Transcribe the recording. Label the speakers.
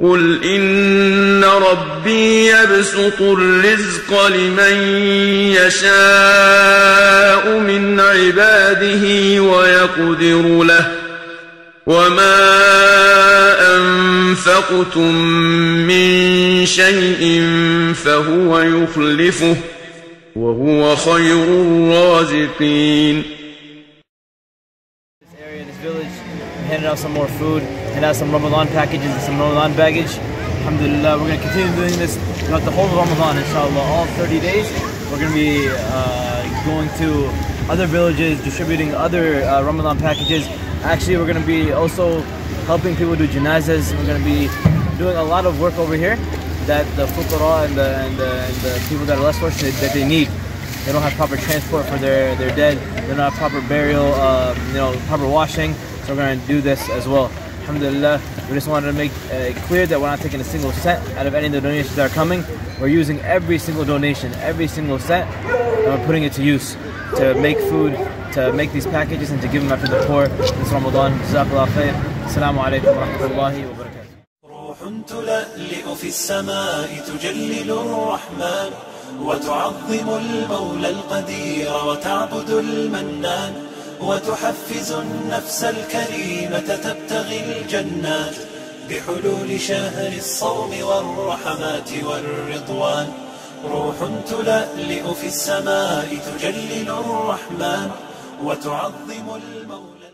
Speaker 1: قل إن ربي يبسط الرزق لمن يشاء من عباده ويقدر له وما أنفقتم من شيء فهو يخلفه وهو خير الرازقين
Speaker 2: handed out some more food, and out some Ramadan packages and some Ramadan baggage. Alhamdulillah, we're going to continue doing this throughout the whole of Ramadan, inshallah. All 30 days, we're going to be uh, going to other villages, distributing other uh, Ramadan packages. Actually, we're going to be also helping people do janazas. We're going to be doing a lot of work over here that the fuqara and the, and the, and the people that are less fortunate that they need. They don't have proper transport for their, their dead. They don't have proper burial, uh, you know, proper washing So we're going to do this as well. Alhamdulillah, we just wanted to make uh, clear that we're not taking a single cent out of any of the donations that are coming. We're using every single donation, every single cent, and we're putting it to use to make food, to make these packages, and to give them out to the poor this Ramadan. Jazakallah khair. Assalamu alaikum wa rahmatullahi wa barakatuh.
Speaker 3: روح تلألئ في السماء تجلل الرحمن وتعظم المولى القدير وتعبد المنان وتحفز النفس الكريمة تبتغي الجنات بحلول شهر الصوم والرحمات والرضوان. روح تلألئ في السماء تجلل الرحمن وتعظم المولى.